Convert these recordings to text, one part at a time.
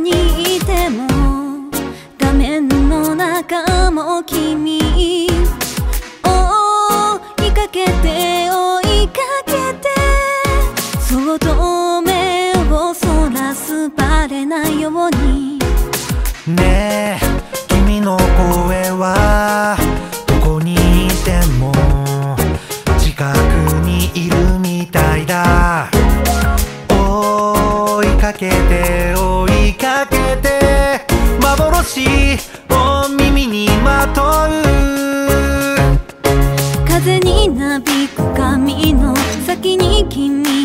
にいても画面の中も君追いかけて追いかけてそっと目をそらすバレないように。ねえ君の声はどこにいても近くにいるみたいだ。追いかけて追いかけて幻を耳にまとう。風になびく髪の先に君。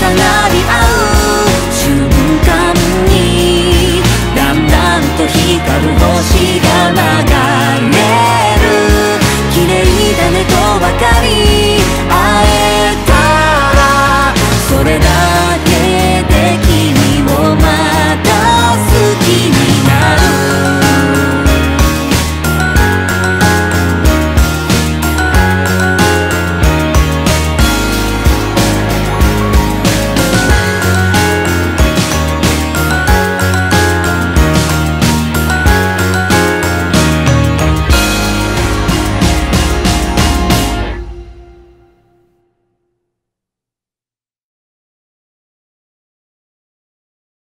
在哪里